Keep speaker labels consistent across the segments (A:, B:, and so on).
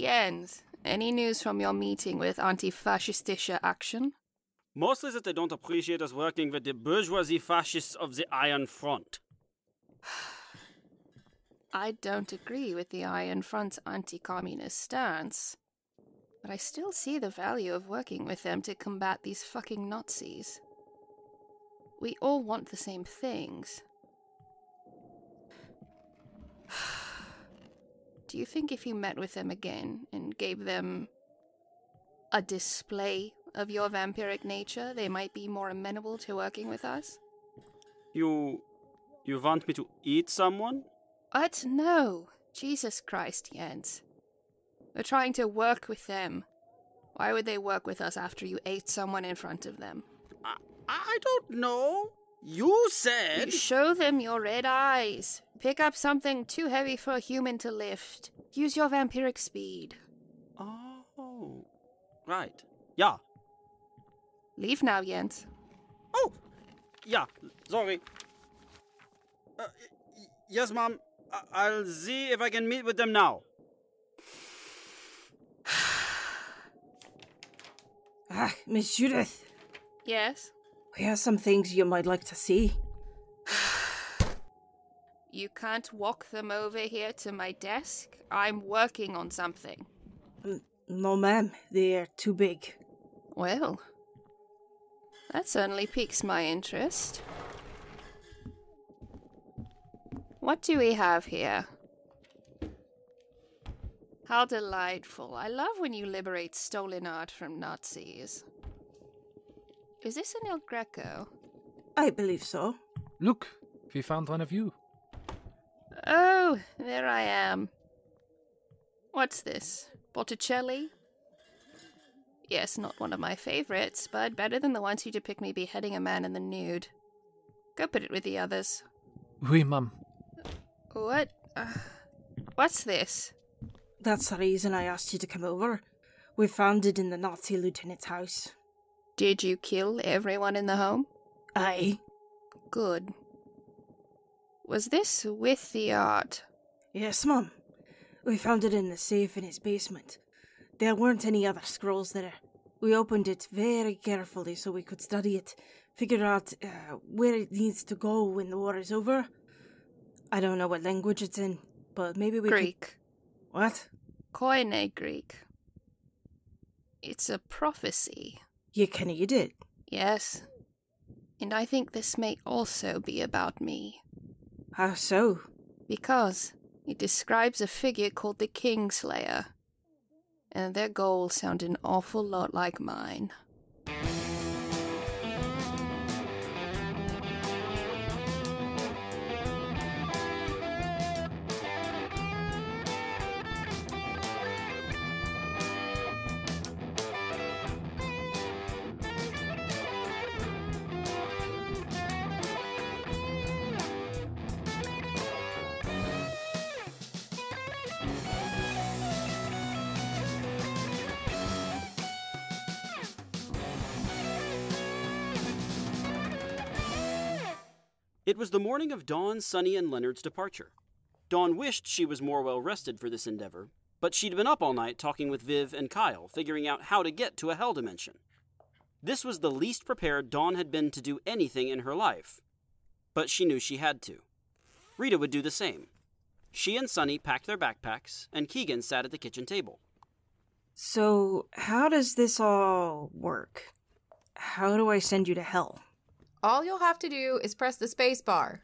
A: Jens, any news from your meeting with anti-fascistische action?
B: Mostly that they don't appreciate us working with the bourgeoisie fascists of the Iron Front.
A: I don't agree with the Iron Front's anti-communist stance, but I still see the value of working with them to combat these fucking Nazis. We all want the same things. Do you think if you met with them again and gave them a display of your vampiric nature, they might be more amenable to working with us?
B: You. you want me to eat someone?
A: What? No. Jesus Christ, Jens. We're trying to work with them. Why would they work with us after you ate someone in front of them?
B: I, I don't know. You said.
A: You show them your red eyes. Pick up something too heavy for a human to lift. Use your vampiric speed.
B: Oh. Right. Yeah.
A: Leave now, Jens.
B: Oh! Yeah, sorry. Uh, y- yes, Mom. I- I'll see if I can meet with them now.
C: Ah, Miss Judith,
A: Yes?
C: We have some things you might like to see.
A: You can't walk them over here to my desk? I'm working on something.
C: No, ma'am, they're too big.
A: Well, that certainly piques my interest. What do we have here? How delightful. I love when you liberate stolen art from Nazis. Is this an El Greco?
C: I believe so.
D: Look, we found one of you.
A: Oh, there I am. What's this? Botticelli? Yes, not one of my favorites, but better than the ones who depict me beheading a man in the nude. Go put it with the others.
D: Oui, mum.
A: What? Uh, what's this?
C: That's the reason I asked you to come over. We found it in the Nazi lieutenant's house.
A: Did you kill everyone in the home?
C: Aye.
A: Good. Was this with the art?
C: Yes, Mum. We found it in the safe in his basement. There weren't any other scrolls there. We opened it very carefully so we could study it, figure out uh, where it needs to go when the war is over. I don't know what language it's in, but maybe we
A: Greek.
C: Could... What?
A: Koine Greek. It's a prophecy.
C: You can read it.
A: Yes. And I think this may also be about me.
C: How so?
A: Because it describes a figure called the Kingslayer. And their goals sound an awful lot like mine.
B: It was the morning of Dawn, Sunny, and Leonard's departure. Dawn wished she was more well rested for this endeavor, but she'd been up all night talking with Viv and Kyle, figuring out how to get to a hell dimension. This was the least prepared Dawn had been to do anything in her life, but she knew she had to. Rita would do the same. She and Sunny packed their backpacks, and Kieghan sat at the kitchen table.
C: So, how does this all work? How do I send you to hell?
E: All you'll have to do is press the space bar.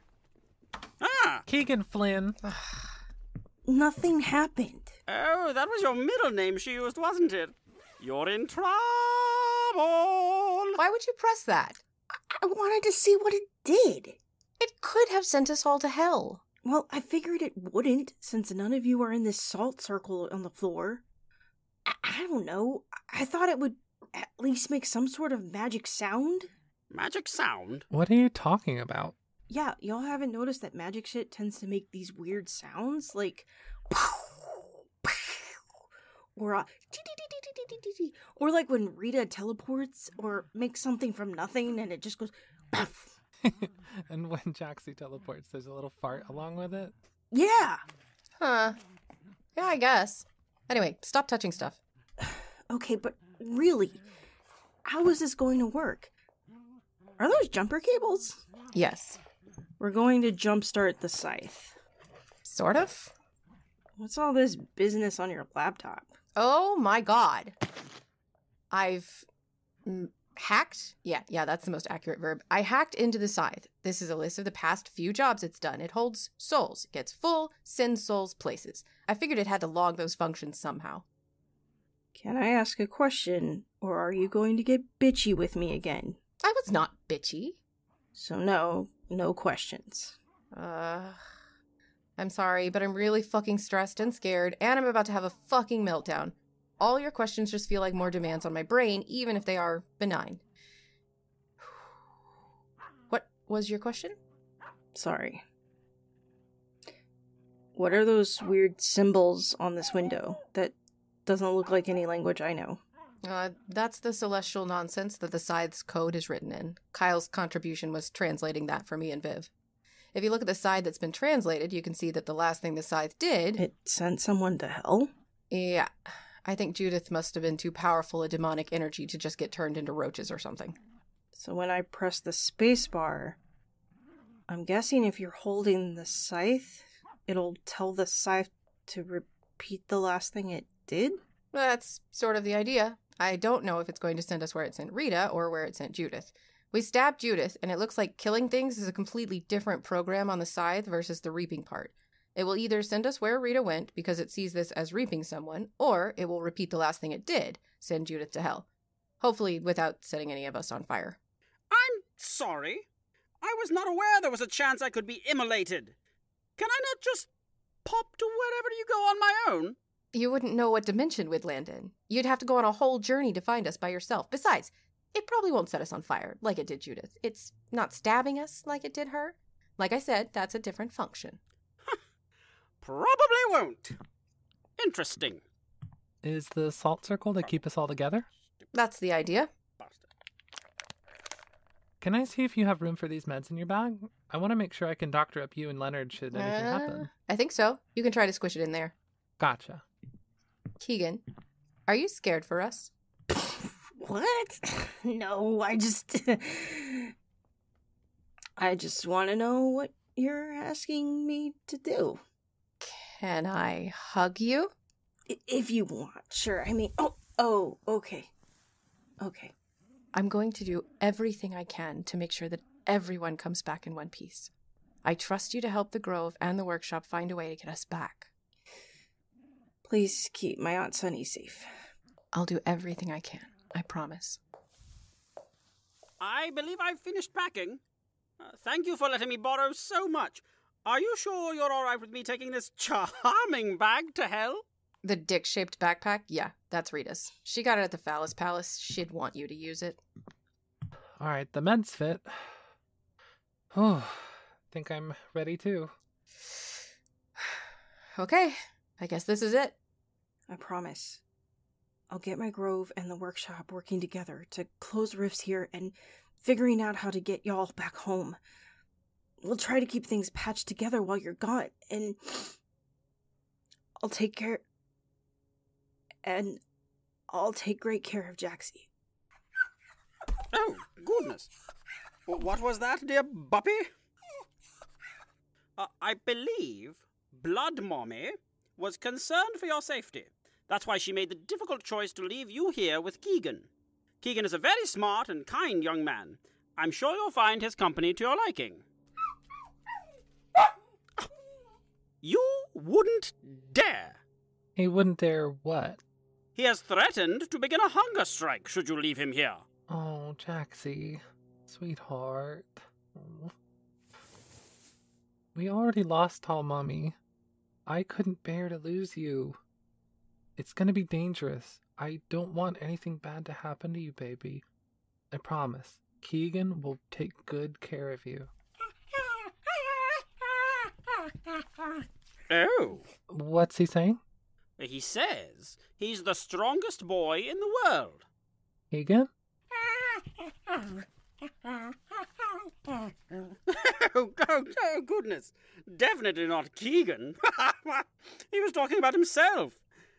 B: Ah!
D: Kieghan Flynn.
C: Nothing happened.
B: Oh, that was your middle name she used, wasn't it? You're in trouble!
E: Why would you press that?
C: I wanted to see what it did.
E: It could have sent us all to hell.
C: Well, I figured it wouldn't, since none of you are in this salt circle on the floor. I, I don't know. I thought it would at least make some sort of magic sound.
B: Magic sound?
D: What are you talking about?
C: Yeah, y'all haven't noticed that magic shit tends to make these weird sounds? Like. Or, uh, or like when Rita teleports or makes something from nothing and it just goes.
D: and when Jacksie teleports, there's a little fart along with it.
C: Yeah!
E: Huh. Yeah, I guess. Anyway, stop touching stuff.
C: Okay, but really, how is this going to work? Are those jumper cables?
E: Yes.
C: We're going to jumpstart the scythe.
E: Sort of.
C: What's all this business on your laptop?
E: Oh my god. I've hacked? Yeah, yeah, that's the most accurate verb. I hacked into the scythe. This is a list of the past few jobs it's done. It holds souls, it gets full, sends souls places. I figured it had to log those functions somehow.
C: Can I ask a question, or are you going to get bitchy with me again?
E: I was not bitchy.
C: So, no, no questions.
E: Uh, I'm sorry, but I'm really fucking stressed and scared, and I'm about to have a fucking meltdown. All your questions just feel like more demands on my brain, even if they are benign. What was your question?
C: Sorry. What are those weird symbols on this window? That doesn't look like any language I know.
E: Uh, that's the celestial nonsense that the Scythe's code is written in. Kyle's contribution was translating that for me and Viv. If you look at the side that's been translated, you can see that the last thing the Scythe did.
C: It sent someone to hell?
E: Yeah. I think Judith must have been too powerful a demonic energy to just get turned into roaches or something.
C: So when I press the space bar, I'm guessing if you're holding the scythe, it'll tell the scythe to repeat the last thing it did?
E: That's sort of the idea. I don't know if it's going to send us where it sent Rita or where it sent Judith. We stabbed Judith, and it looks like killing things is a completely different program on the scythe versus the reaping part. It will either send us where Rita went because it sees this as reaping someone, or it will repeat the last thing it did, send Judith to hell. Hopefully, without setting any of us on fire.
B: I'm sorry. I was not aware there was a chance I could be immolated. Can I not just pop to wherever you go on my own?
E: You wouldn't know what dimension we'd land in. You'd have to go on a whole journey to find us by yourself. Besides, it probably won't set us on fire like it did Judith. It's not stabbing us like it did her. Like I said, that's a different function.
B: Probably won't. Interesting.
D: Is the salt circle to keep us all together?
E: That's the idea.
B: Bastard.
D: Can I see if you have room for these meds in your bag? I want to make sure I can doctor up you and Leonard should anything
E: Uh,
D: happen.
E: I think so. You can try to squish it in there.
D: Gotcha.
E: Kieghan, are you scared for us?
C: What? No, I just. I just want to know what you're asking me to do.
E: Can I hug you?
C: If you want, sure. I mean, oh, oh, okay. Okay.
E: I'm going to do everything I can to make sure that everyone comes back in one piece. I trust you to help the Grove and the workshop find a way to get us back.
C: Please keep my Aunt Sunny safe.
E: I'll do everything I can. I promise.
B: I believe I've finished packing. Uh, thank you for letting me borrow so much. Are you sure you're all right with me taking this charming bag to hell?
E: The dick shaped backpack? Yeah, that's Rita's. She got it at the Phallus Palace. She'd want you to use it.
D: All right, the men's fit. Oh, think I'm ready too.
E: Okay, I guess this is it.
C: I promise. I'll get my grove and the workshop working together to close rifts here and figuring out how to get y'all back home. We'll try to keep things patched together while you're gone, and I'll take care. And I'll take great care of Jacksie.
B: Oh, goodness. What was that, dear Buppy? Uh, I believe Blood Mommy was concerned for your safety. That's why she made the difficult choice to leave you here with Kieghan. Kieghan is a very smart and kind young man. I'm sure you'll find his company to your liking. You wouldn't dare!
D: He wouldn't dare what?
B: He has threatened to begin a hunger strike should you leave him here.
D: Oh, Jacksie, sweetheart. We already lost Tall Mummy. I couldn't bear to lose you. It's gonna be dangerous. I don't want anything bad to happen to you, baby. I promise. Kieghan will take good care of you.
B: Oh.
D: What's he saying?
B: He says he's the strongest boy in the world.
D: Kieghan?
B: oh, oh, oh, goodness. Definitely not Kieghan. he was talking about himself.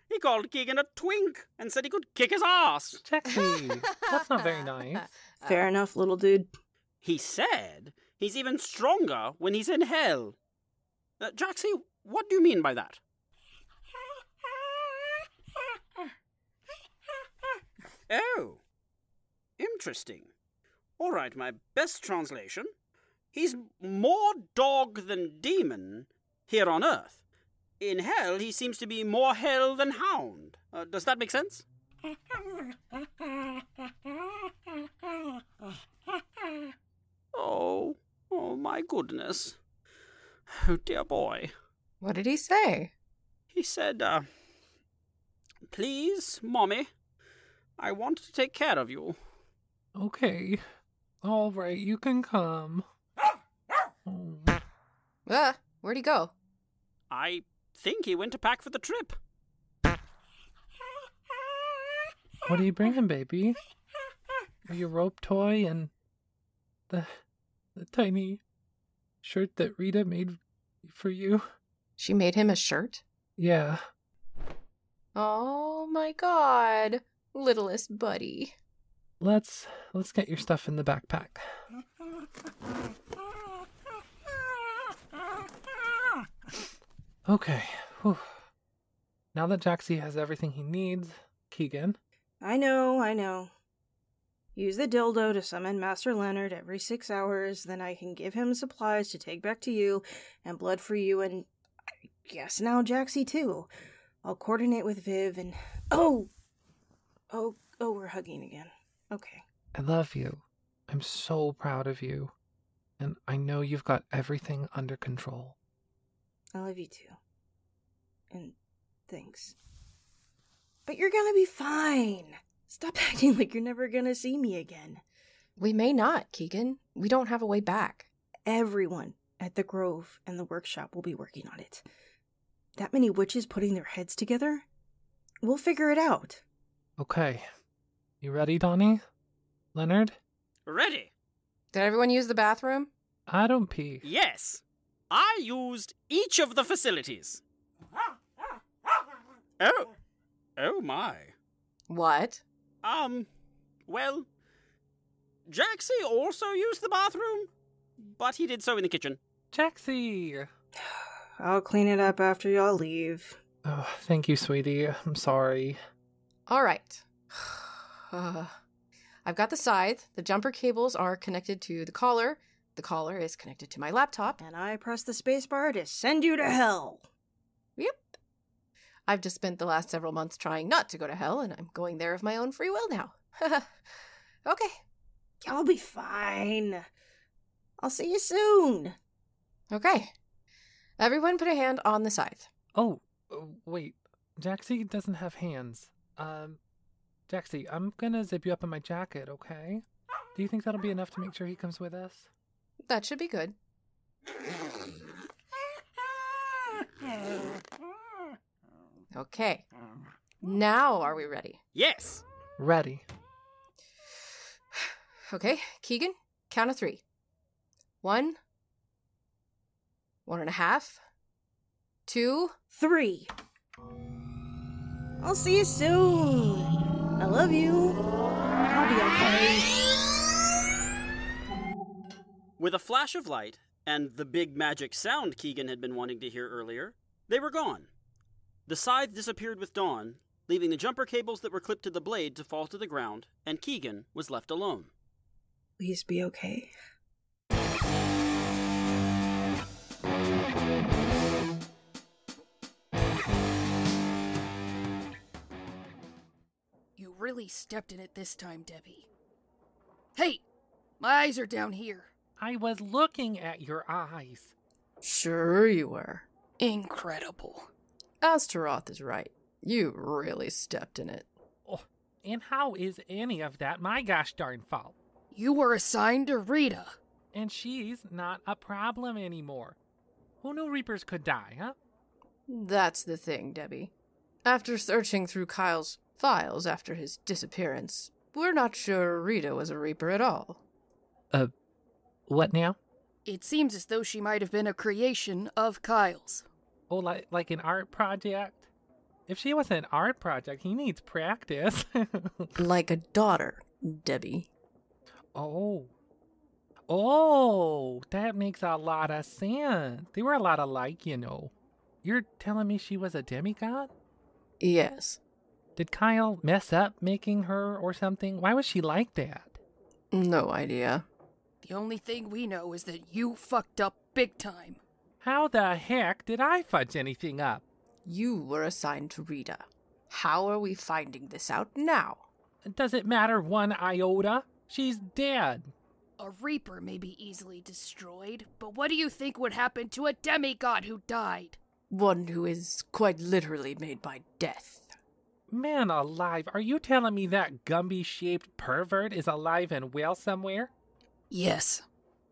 B: He called Kieghan a twink and said he could kick his ass.
D: Jacksie, that's not very nice.
C: Fair enough, little dude.
B: He said he's even stronger when he's in hell. Uh, Jacksie, what do you mean by that? Oh, interesting. All right, my best translation. He's more dog than demon here on Earth. In hell, he seems to be more hell than hound. Uh, does that make sense? Oh, oh my goodness. Oh dear boy.
E: What did he say?
B: He said, uh, Please, Mommy, I want to take care of you.
D: Okay. All right, you can come. Oh,
E: Ah, where'd he go?
B: I think he went to pack for the trip.
D: What are you bringing, baby? Your rope toy and the the tiny shirt that Rita made for you.
E: She made him a shirt?
D: Yeah.
E: Oh my god. Littlest buddy.
D: Let's let's get your stuff in the backpack. Okay. whew. Now that Jacksie has everything he needs, Kieghan,
C: I know, I know. Use the dildo to summon Master Leonard every six hours, then I can give him supplies to take back to you, and blood for you, and I guess now Jacksie too. I'll coordinate with Viv and. Oh! Oh, oh, we're hugging again. Okay.
D: I love you. I'm so proud of you. And I know you've got everything under control.
C: I love you too. And thanks. But you're gonna be fine. Stop acting like you're never gonna see me again.
E: We may not, Kieghan. We don't have a way back.
C: Everyone at the Grove and the workshop will be working on it. That many witches putting their heads together? We'll figure it out.
D: Okay. You ready, Donnie? Leonard?
B: Ready?
E: Did everyone use the bathroom?
D: I don't pee.
B: Yes. I used each of the facilities. Oh. Oh my.
E: What?
B: Um, well, Jacksie also used the bathroom, but he did so in the kitchen.
D: Jacksie!
C: I'll clean it up after y'all leave.
D: Oh, thank you, sweetie. I'm sorry.
E: All right. Uh, I've got the scythe. The jumper cables are connected to the collar. The collar is connected to my laptop.
C: And I press the spacebar to send you to hell.
E: Yep. I've just spent the last several months trying not to go to hell, and I'm going there of my own free will now. okay.
C: I'll be fine. I'll see you soon.
E: Okay. Everyone put a hand on the scythe.
D: Oh, uh, wait. Jacksie doesn't have hands. Um, Jacksie, I'm gonna zip you up in my jacket, okay? Do you think that'll be enough to make sure he comes with us?
E: That should be good. Okay. Now are we ready?
B: Yes.
D: Ready.
E: Okay, Kieghan, count of three. One, one and a half, two.
C: Three. I'll see you soon. Love you. I'll be okay.
B: With a flash of light and the big magic sound Kieghan had been wanting to hear earlier, they were gone. The scythe disappeared with dawn, leaving the jumper cables that were clipped to the blade to fall to the ground, and Kieghan was left alone.
C: Please be okay.
A: Really stepped in it this time, Debbie. Hey, my eyes are down here.
D: I was looking at your eyes.
E: Sure you were.
A: Incredible.
E: Astaroth is right. You really stepped in it.
D: Oh, and how is any of that my gosh darn fault?
A: You were assigned to Rita.
D: And she's not a problem anymore. Who knew Reapers could die, huh?
E: That's the thing, Debbie. After searching through Kyle's files after his disappearance, we're not sure Rita was a Reaper at all.
D: Uh, what now?
A: It seems as though she might have been a creation of Kyle's.
D: Oh, like like an art project? If she was an art project, he needs practice.
E: Like a daughter, Debbie.
D: oh. Oh, that makes a lot of sense. They were a lot alike, you know. You're telling me she was a demigod?
E: Yes.
D: Did Kyle mess up making her or something? Why was she like that?
E: No idea.
A: The only thing we know is that you fucked up big time.
D: How the heck did I fudge anything up?
E: You were assigned to Rita. How are we finding this out now?
D: Does it matter one iota? She's dead.
A: A Reaper may be easily destroyed, but what do you think would happen to a demigod who died?
E: One who is quite literally made by death.
D: Man alive, are you telling me that Gumby shaped pervert is alive and well somewhere?
A: Yes.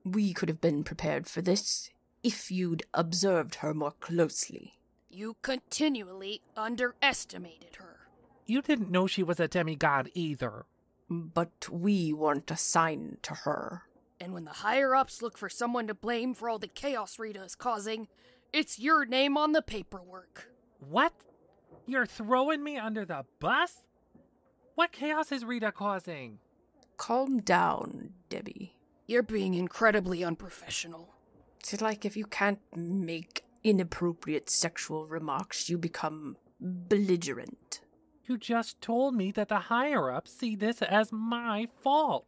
E: We could have been prepared for this if you'd observed her more closely.
A: You continually underestimated her.
D: You didn't know she was a demigod either.
E: But we weren't assigned to her.
A: And when the higher ups look for someone to blame for all the chaos Rita is causing, it's your name on the paperwork.
D: What? You're throwing me under the bus? What chaos is Rita causing?
E: Calm down, Debbie.
A: You're being incredibly unprofessional.
E: It's like if you can't make inappropriate sexual remarks, you become belligerent.
D: You just told me that the higher ups see this as my fault.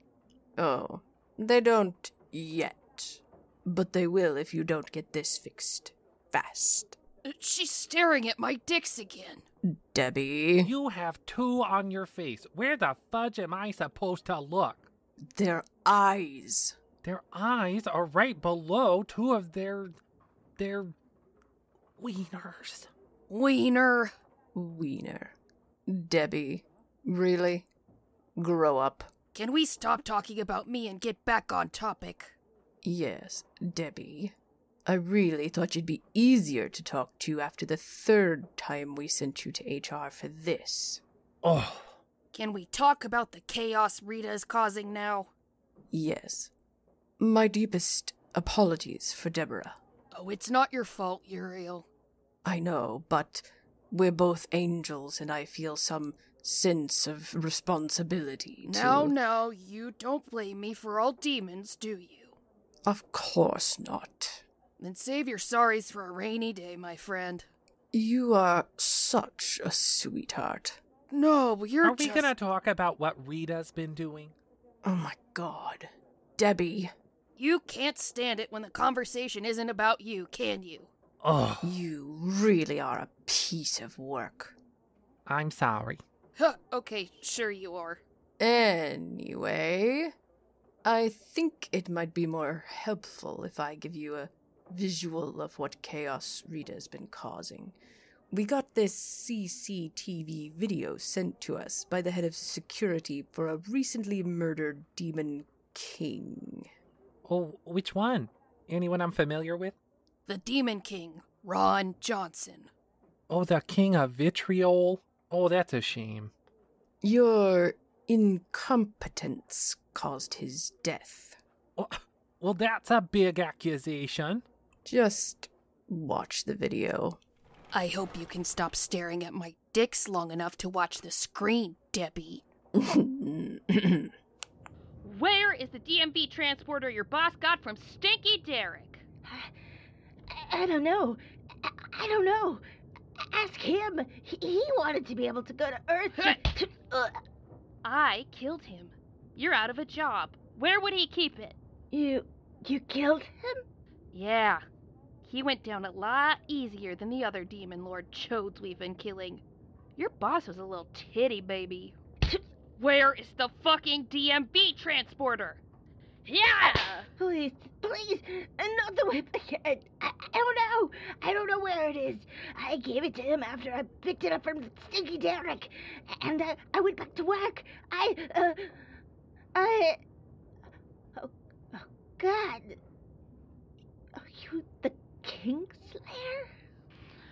E: Oh, they don't yet. But they will if you don't get this fixed fast.
A: She's staring at my dicks again.
E: Debbie,
D: You have two on your face. Where the fudge am I supposed to look?
E: their eyes.
D: Their eyes are right below two of their. their. wieners.
A: Wiener.
E: Wiener. Debbie, really? Grow up.
A: Can we stop talking about me and get back on topic?
E: Yes, Debbie. I really thought you'd be easier to talk to after the third time we sent you to HR for this.
D: Oh,
A: Can we talk about the chaos Rita is causing now?
E: Yes. My deepest apologies for Deborah.
A: Oh, it's not your fault, Uriel.
E: I know, but we're both angels and I feel some sense of responsibility to.
A: No, no, you don't blame me for all demons, do you?
E: Of course not.
A: Then save your sorries for a rainy day, my friend.
E: You are such a sweetheart.
A: No, you're
D: are we
A: just...
D: gonna talk about what Rita's been doing?
E: Oh my god. Debbie,
A: You can't stand it when the conversation isn't about you, can you?
D: Oh,
E: you really are a piece of work.
D: I'm sorry.
A: Huh, okay, sure you are.
E: Anyway, I think it might be more helpful if I give you a visual of what chaos Rita's been causing. We got this CCTV video sent to us by the head of security for a recently murdered demon king.
D: Oh, which one? Anyone I'm familiar with?
A: The Demon King, Ron Johnson.
D: Oh, the king of vitriol? Oh, that's a shame.
E: Your incompetence caused his death.
D: Well, well, that's a big accusation.
E: Just watch the video.
A: I hope you can stop staring at my dicks long enough to watch the screen, Debbie.
F: Where is the DMV transporter your boss got from Stinky Derek?
G: I don't know. I, I don't know. Ask him. He, he wanted to be able to go to Earth to. to uh,
F: I killed him. You're out of a job. Where would he keep it?
G: you. You killed him?
F: Yeah. He went down a lot easier than the other demon lord chodes we've been killing. Your boss was a little titty baby. Where is the fucking DMV transporter? Yeah!
G: Please, please, not the whip again. I, don't know. I don't know where it is. I gave it to him after I picked it up from Stinky Derek. and I went back to work. I, uh, I. Oh, oh God. Are you the Kingslayer?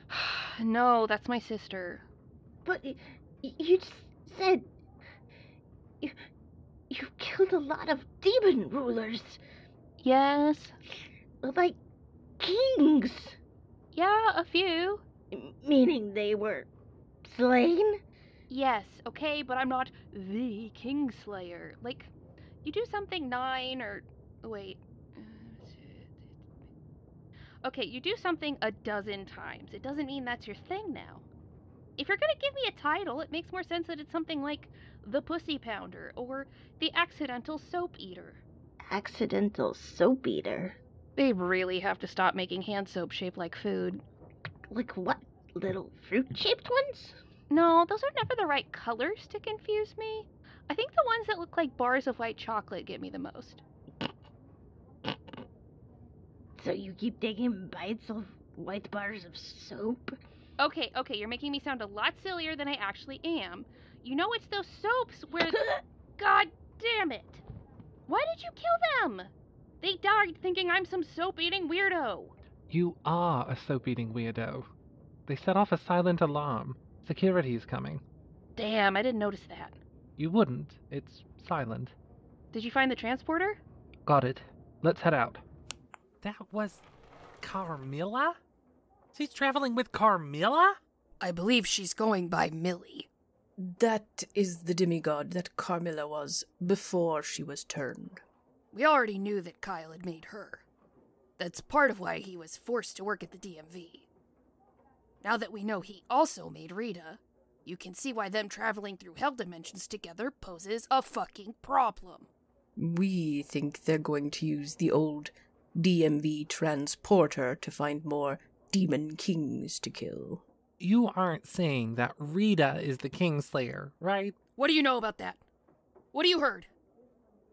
F: no, that's my sister.
G: But you just said you you killed a lot of demon rulers,
F: Yes.
G: like kings,
F: Yeah, a few.
G: Meaning they were
C: slain?
H: Yes, okay, but I'm not the Kingslayer. Like, you do something nine or. Wait. Okay, you do something a dozen times. It doesn't mean that's your thing now. If you're gonna give me a title, it makes more sense that it's something like the Pussy Pounder or the Accidental Soap Eater.
C: Accidental soap eater.
H: They really have to stop making hand soap shaped like food.
C: Like what? Little fruit shaped ones?
H: No, those are never the right colors to confuse me. I think the ones that look like bars of white chocolate get me the most.
C: So you keep taking bites of white bars of soap?
H: Okay, okay, you're making me sound a lot sillier than I actually am. You know it's those soaps where. God damn it! Why did you kill them? They died thinking I'm some soap eating weirdo.
I: You are a soap eating weirdo. They set off a silent alarm. Security's coming.
H: Damn, I didn't notice that.
I: You wouldn't. It's silent.
H: Did you find the transporter?
I: Got it. Let's head out.
D: That was Carmilla? She's traveling with Carmilla?
A: I believe she's going by Millie.
E: That is the demigod that Carmilla was before she was turned.
A: We already knew that Kyle had made her. That's part of why he was forced to work at the DMV. Now that we know he also made Rita, you can see why them traveling through hell dimensions together poses a fucking problem.
E: We think they're going to use the old DMV transporter to find more demon kings to kill.
D: You aren't saying that Rita is the Kingslayer, right?
A: What do you know about that? What do you heard?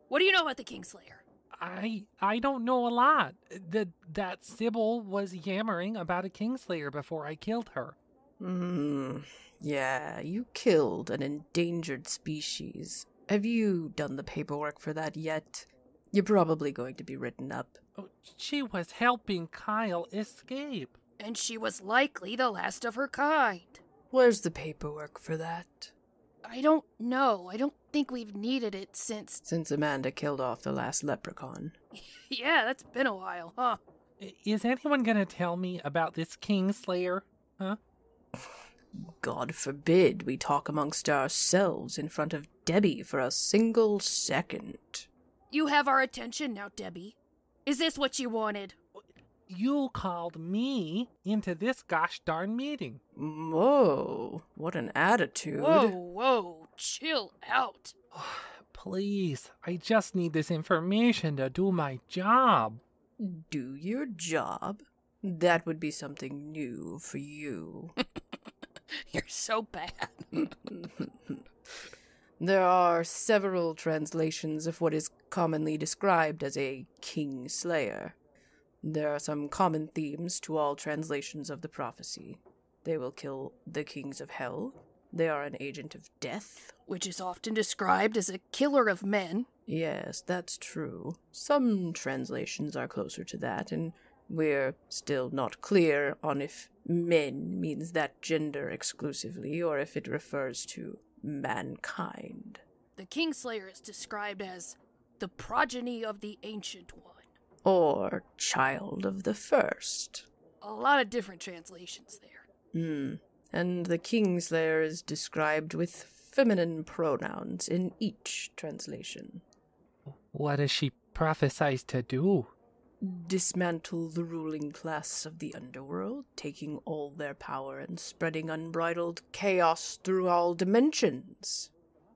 A: What do you know about the Kingslayer?
D: I I don't know a lot. That that Sybil was yammering about a Kingslayer before I killed her.
E: Hmm. Yeah, you killed an endangered species. Have you done the paperwork for that yet? You're probably going to be written up.
D: Oh, she was helping Kyle escape.
A: And she was likely the last of her kind.
E: Where's the paperwork for that?
A: I don't know. I don't think we've needed it since.
E: Since Amanda killed off the last leprechaun.
A: yeah, that's been a while, huh?
D: Is anyone gonna tell me about this Kingslayer? Huh?
E: God forbid we talk amongst ourselves in front of Debbie for a single second.
A: You have our attention now, Debbie. Is this what you wanted?
D: You called me into this gosh darn meeting.
E: Whoa, what an attitude.
A: Whoa, whoa, chill out.
D: Please, I just need this information to do my job.
E: Do your job? That would be something new for you.
A: You're so bad.
E: there are several translations of what is commonly described as a king slayer. There are some common themes to all translations of the prophecy. They will kill the kings of hell. They are an agent of death.
A: Which is often described as a killer of men.
E: Yes, that's true. Some translations are closer to that, and we're still not clear on if men means that gender exclusively or if it refers to mankind.
A: The Kingslayer is described as the progeny of the Ancient One.
E: Or child of the first.
A: A lot of different translations there.
E: Hmm. And the Kingslayer is described with feminine pronouns in each translation.
D: What does she prophesize to do?
E: Dismantle the ruling class of the underworld, taking all their power and spreading unbridled chaos through all dimensions.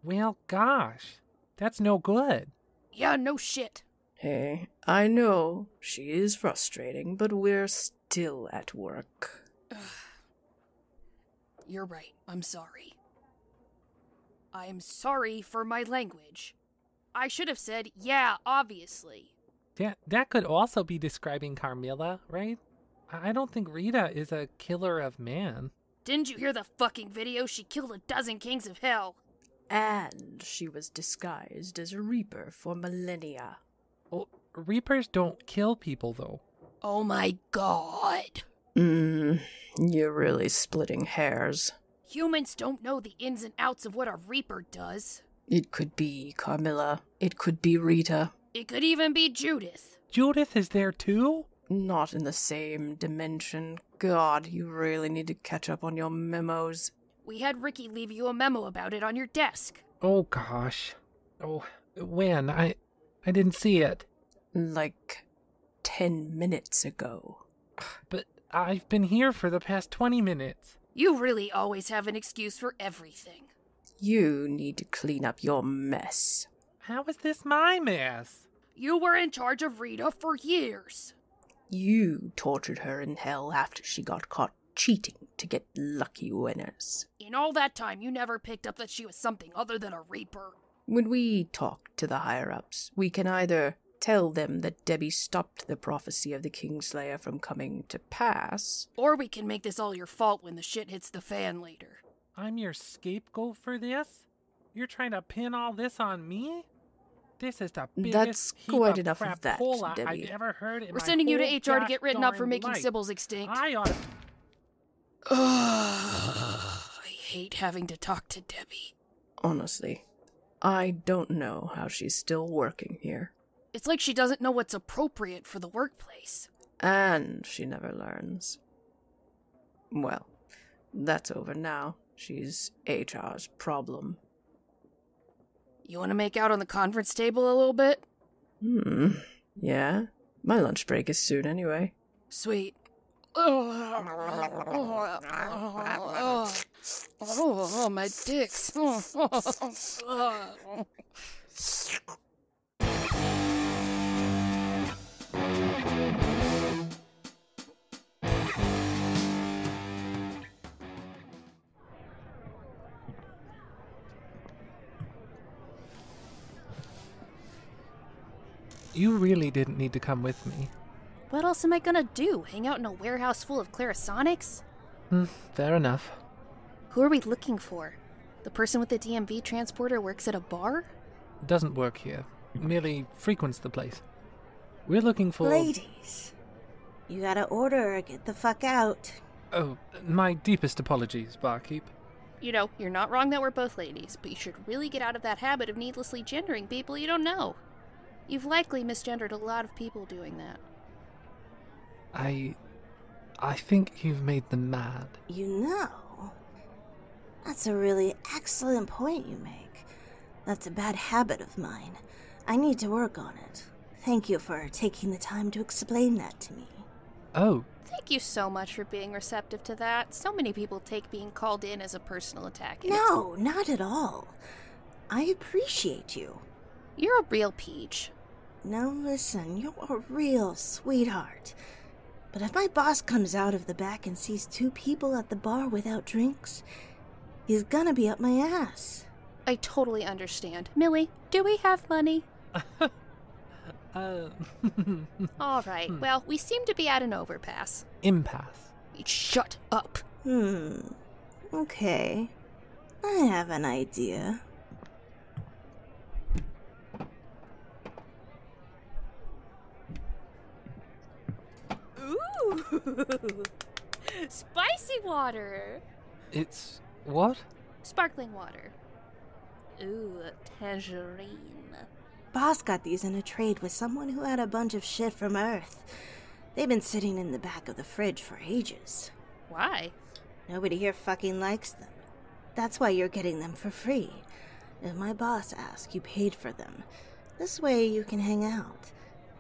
D: Well, gosh, that's no good.
A: Yeah, no shit.
E: Hey, I know she is frustrating, but we're still at work.
A: You're right. I'm sorry. I'm sorry for my language. I should have said, yeah, obviously.
D: That that could also be describing Carmilla, right? I don't think Rita is a killer of man.
A: Didn't you hear the fucking video? She killed a dozen kings of hell.
E: And she was disguised as a reaper for millennia.
D: Well, reapers don't kill people, though.
A: Oh my god.
E: Mmm, you're really splitting hairs.
A: Humans don't know the ins and outs of what a reaper does.
E: It could be Carmilla. It could be Rita.
A: It could even be Judith.
D: Judith is there too?
E: Not in the same dimension. God, you really need to catch up on your memos.
J: We had Ricky leave you a memo about it on your desk.
D: Oh gosh. Oh, when? I I didn't see it.
E: Like ten minutes ago.
D: But I've been here for the past 20 minutes.
J: You really always have an excuse for everything.
E: You need to clean up your mess.
K: How is this my mess?
J: You were in charge of Rita for years.
E: You tortured her in hell after she got caught cheating to get lucky winners.
J: In all that time, you never picked up that she was something other than a reaper.
E: When we talk to the higher ups, we can either tell them that Debbie stopped the prophecy of the Kingslayer from coming to pass,
J: Or we can make this all your fault when the shit hits the fan later.
K: I'm your scapegoat for this? You're trying to pin all this on me? This is the biggest
E: That's quite enough of that, Debbie.
K: I've ever heard
J: We're sending you to HR to get written up for making
K: life.
J: Sybil's extinct.
K: I ought to.
J: I hate having to talk to Debbie.
E: honestly. I don't know how she's still working here.
J: It's like she doesn't know what's appropriate for the workplace.
E: And she never learns. Well, that's over now. She's HR's problem.
J: You want to make out on the conference table a little bit?
E: Hmm. Yeah? My lunch break is soon anyway.
J: Sweet. Oh, oh, oh, my dicks.
D: You really didn't need to come with me.
A: What else am I gonna do? Hang out in a warehouse full of Clarisonics?
D: Hmm, fair enough.
A: Who are we looking for? The person with the DMV transporter works at a bar?
D: Doesn't work here. Merely frequents the place. We're looking for.
C: Ladies, you gotta order or get the fuck out.
D: Oh, my deepest apologies, barkeep.
A: You know, you're not wrong that we're both ladies, but you should really get out of that habit of needlessly gendering people you don't know. You've likely misgendered a lot of people doing that.
D: I. I think you've made them mad.
C: You know, that's a really excellent point you make. That's a bad habit of mine. I need to work on it. Thank you for taking the time to explain that to me.
D: Oh,
A: Thank you so much for being receptive to that. So many people take being called in as a personal attack.
C: No, not at all. I appreciate you.
A: You're a real peach.
C: Now listen, you're a real sweetheart. But if my boss comes out of the back and sees two people at the bar without drinks, he's gonna be up my ass.
A: I totally understand. Millie, do we have money?
D: uh.
A: All right, well, we seem to be at an overpass.
D: impasse.
A: Shut up.
C: Hmm. Okay. I have an idea.
A: Ooh! Spicy water!
D: It's. what?
A: Sparkling water. Ooh, tangerine.
C: Boss got these in a trade with someone who had a bunch of shit from Earth. They've been sitting in the back of the fridge for ages.
A: Why?
C: Nobody here fucking likes them. That's why you're getting them for free. If my boss asks, you paid for them. This way you can hang out.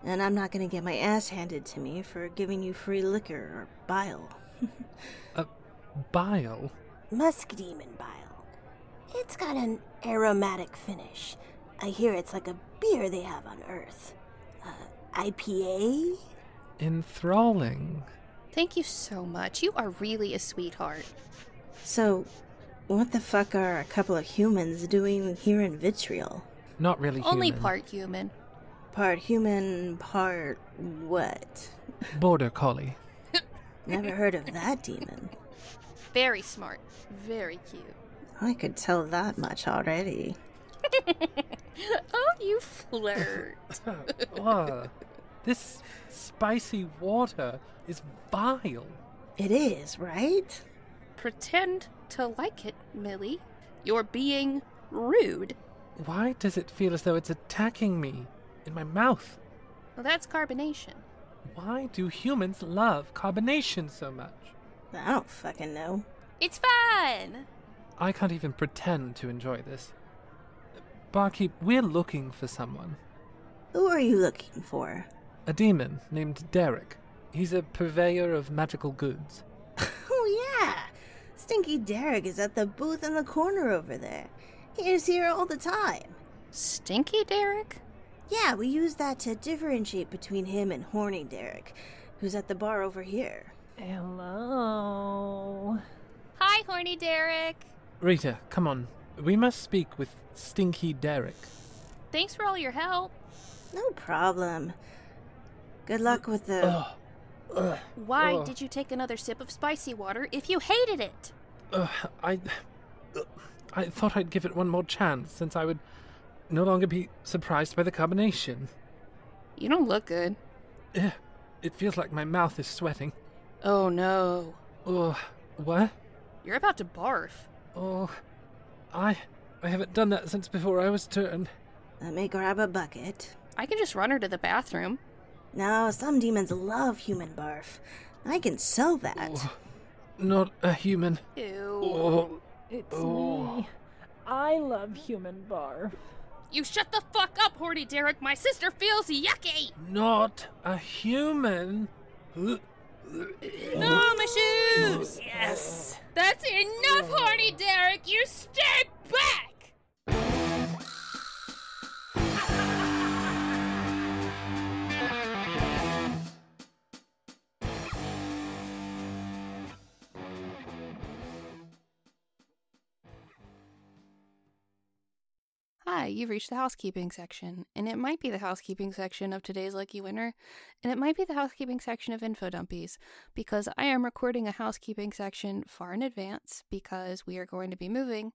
C: And I'm not gonna get my ass handed to me for giving you free liquor or bile.
D: Bile?
C: Musk demon bile. It's got an aromatic finish. I hear it's like a beer they have on Earth. Uh, IPA?
D: Enthralling.
A: Thank you so much. You are really a sweetheart.
C: So, what the fuck are a couple of humans doing here in Vitriol?
D: Not really
A: Only
D: human.
A: part human.
C: Part human, part what?
D: Border collie.
C: Never heard of that demon.
A: Very smart. Very cute.
C: I could tell that much already.
A: oh, you flirt.
D: Ugh. This spicy water is vile.
C: It is, right?
A: Pretend to like it, Millie. You're being rude.
D: Why does it feel as though it's attacking me in my mouth?
A: Well, that's carbonation.
D: Why do humans love carbonation so much?
C: I don't fucking know.
A: It's fun!
D: I can't even pretend to enjoy this. Barkeep, we're looking for someone.
C: Who are you looking for?
D: A demon named Derek. He's a purveyor of magical goods.
C: Oh, yeah. Stinky Derek is at the booth in the corner over there. He's here all the time.
A: Stinky Derek?
C: Yeah, we use that to differentiate between him and Horny Derek, who's at the bar over here.
L: Hello.
A: Hi, Horny Derek.
D: Rita, come on. We must speak with Stinky Derek.
A: Thanks for all your help.
C: No problem. Good luck with the.
D: Ugh. Ugh.
A: Why
D: Ugh.
A: did you take another sip of spicy water if you hated it?
D: Ugh, I. I thought I'd give it one more chance, since I would no longer be surprised by the combination.
A: You don't look good.
D: Ugh, it feels like my mouth is sweating.
A: Oh no.
D: Oh, what?
A: You're about to barf.
D: Oh, I. I haven't done that since before I was turned.
C: Let me grab a bucket.
A: I can just run her to the bathroom.
C: No, some demons love human barf. I can sell that.
D: Oh, not a human.
A: Ew.
D: Oh,
L: It's
D: Oh.
L: me. I love human barf.
A: You shut the fuck up, Horny Derek. My sister feels yucky.
D: not a human. Ugh.
A: No, my shoes. Yes. That's enough, Horny Derek. You stay back. Hi, you've reached the housekeeping section, and it might be the housekeeping section of today's Lucky Winner, and it might be the housekeeping section of Info Dumpies, because I am recording a housekeeping section far in advance because we are going to be moving,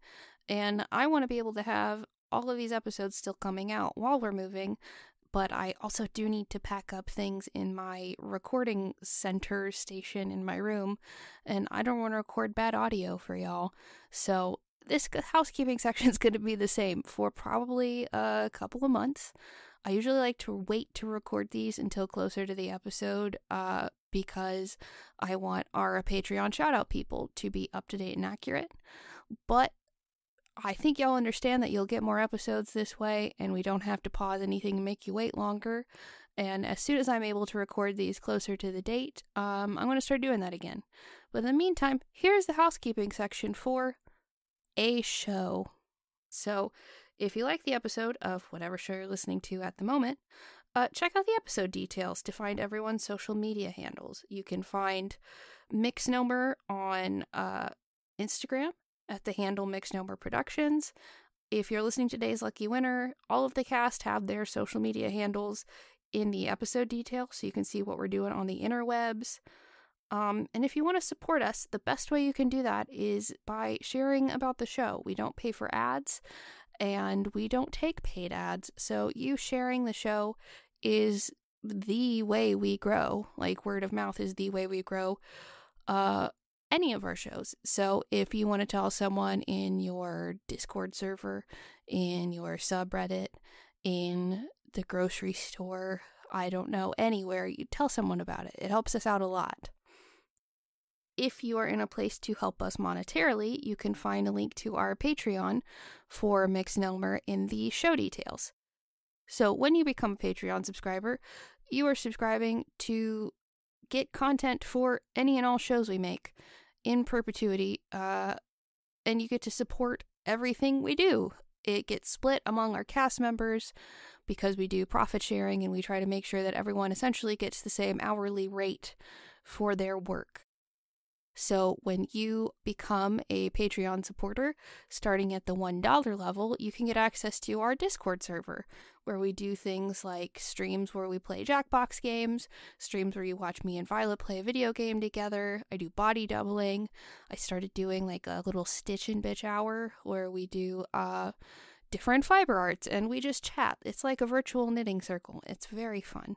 A: and I want to be able to have all of these episodes still coming out while we're moving, but I also do need to pack up things in my recording center station in my room, and I don't want to record bad audio for y'all. So this housekeeping section is going to be the same for probably a couple of months. I usually like to wait to record these until closer to the episode uh, because I want our Patreon shout out people to be up to date and accurate. But I think y'all understand that you'll get more episodes this way and we don't have to pause anything and make you wait longer. And as soon as I'm able to record these closer to the date, um, I'm going to start doing that again. But in the meantime, here's the housekeeping section for a show. So, if you like the episode of whatever show you're listening to at the moment, uh, check out the episode details to find everyone's social media handles. You can find Mixgnomer on uh, Instagram at the handle Mixgnomer Productions. If you're listening to today's Lucky Winner, all of the cast have their social media handles in the episode detail so you can see what we're doing on the interwebs. Um, and if you want to support us, the best way you can do that is by sharing about the show. We don't pay for ads and we don't take paid ads. So you sharing the show is the way we grow. Like word of mouth is the way we grow uh any of our shows. So if you want to tell someone in your Discord server, in your subreddit, in the grocery store, I don't know, anywhere, you tell someone about it. It helps us out a lot. If you are in a place to help us monetarily, you can find a link to our Patreon for Mixgnomer in the show details. So when you become a Patreon subscriber, you are subscribing to get content for any and all shows we make in perpetuity, uh, and you get to support everything we do. It gets split among our cast members because we do profit sharing and we try to make sure that everyone essentially gets the same hourly rate for their work. So when you become a Patreon supporter, starting at the $1 level, you can get access to our Discord server where we do things like streams where we play Jackbox games, streams where you watch me and Violet play a video game together. I do body doubling. I started doing like a little Stitch and Bitch hour where we do uh different fiber arts and we just chat. It's like a virtual knitting circle. It's very fun.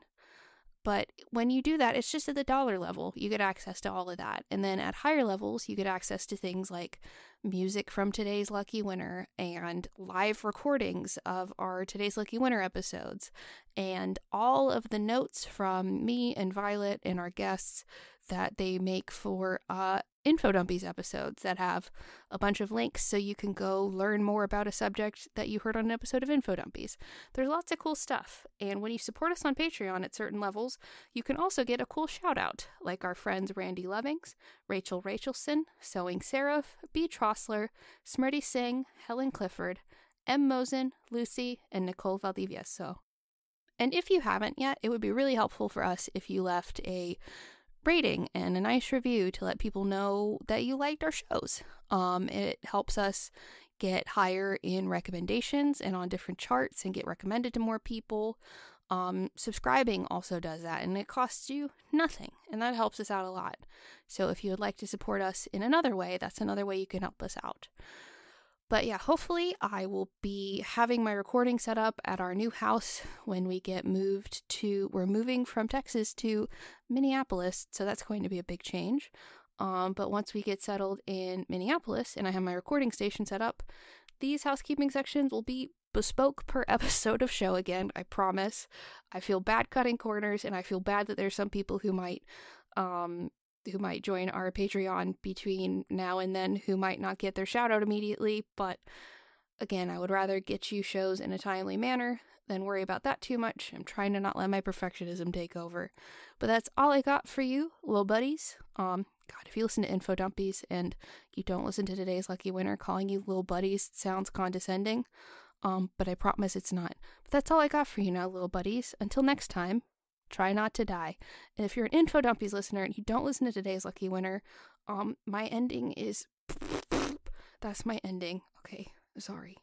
A: But when you do that, it's just at the dollar level. You get access to all of that. And then at higher levels, you get access to things like music from today's Lucky Winner and live recordings of our Today's Lucky Winner episodes and all of the notes from me and Violet and our guests that they make for uh, Info Dumpies episodes that have a bunch of links so you can go learn more about a subject that you heard on an episode of Info Dumpies. There's lots of cool stuff. And when you support us on Patreon at certain levels, you can also get a cool shout out, like our friends Randy Lovings, Rachel Rachelson, Sewing Seraph, B. Trossler, Smirty Singh, Helen Clifford, M. Mosen, Lucy, and Nicole valdivia so And if you haven't yet, it would be really helpful for us if you left a rating and a nice review to let people know that you liked our shows. Um, it helps us get higher in recommendations and on different charts and get recommended to more people. Um, subscribing also does that, and it costs you nothing, and that helps us out a lot. So, if you would like to support us in another way, that's another way you can help us out. But yeah, hopefully, I will be having my recording set up at our new house when we get moved to. We're moving from Texas to Minneapolis, so that's going to be a big change. Um, but once we get settled in Minneapolis and I have my recording station set up, these housekeeping sections will be bespoke per episode of show again, I promise. I feel bad cutting corners and I feel bad that there's some people who might um who might join our Patreon between now and then who might not get their shout out immediately, but again, I would rather get you shows in a timely manner than worry about that too much. I'm trying to not let my perfectionism take over. But that's all I got for you, little buddies. Um, God, if you listen to Info Dumpies and you don't listen to today's lucky winner, calling you little buddies sounds condescending. Um, but I promise it's not. But that's all I got for you now, little buddies. Until next time, try not to die. And if you're an Info Dumpies listener and you don't listen to today's lucky winner, um, my ending is that's my ending. Okay, sorry.